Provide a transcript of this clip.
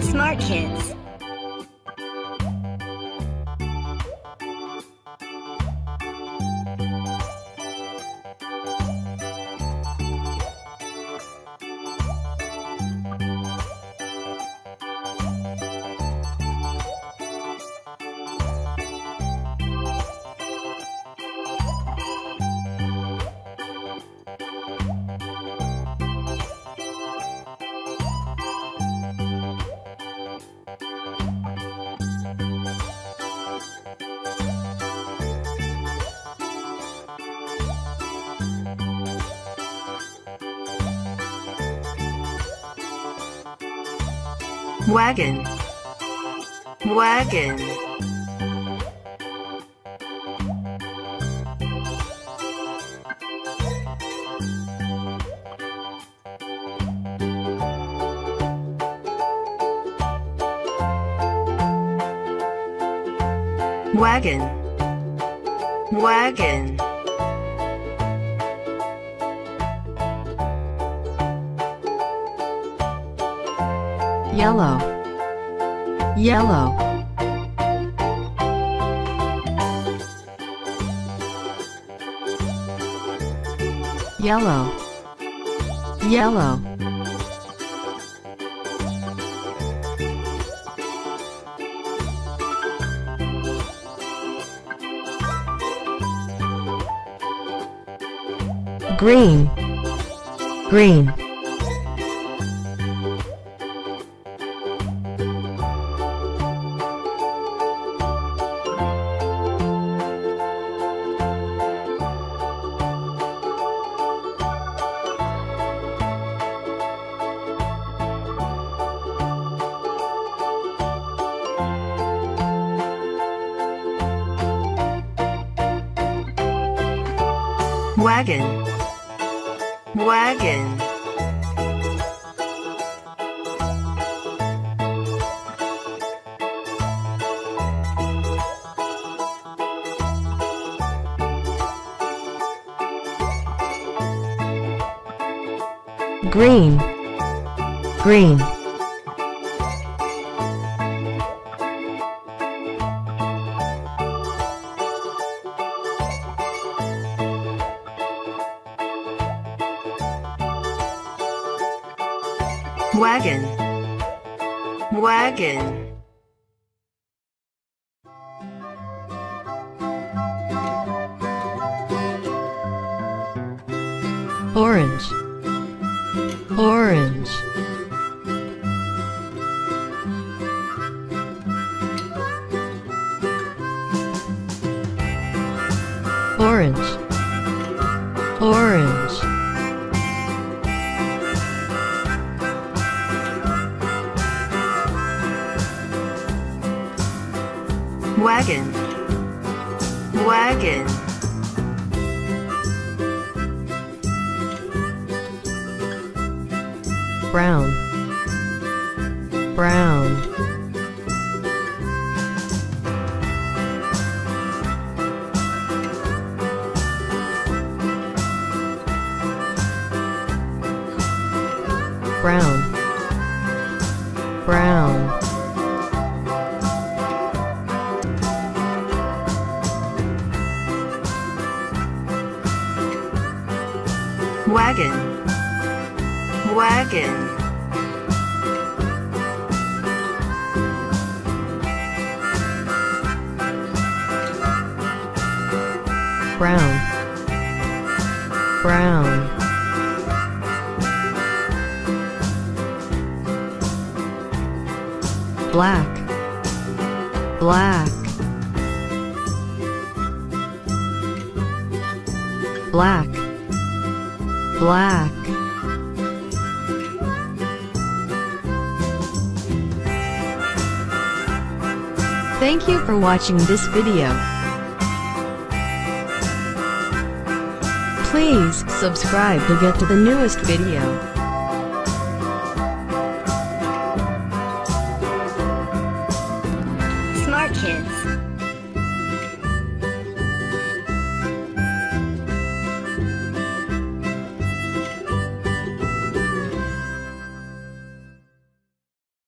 Smart Kids. Wagon. Wagon. Wagon. Wagon yellow. Yellow. Yellow. Yellow. Green. Green wagon. Wagon. Green. Green wagon. Wagon. Orange. Orange. Orange. Orange wagon. Wagon. Brown. Brown. Brown. Brown wagon. Wagon. Brown. Brown. Black. Black. Black black Thank you for watching this video. Please subscribe to get to the newest video.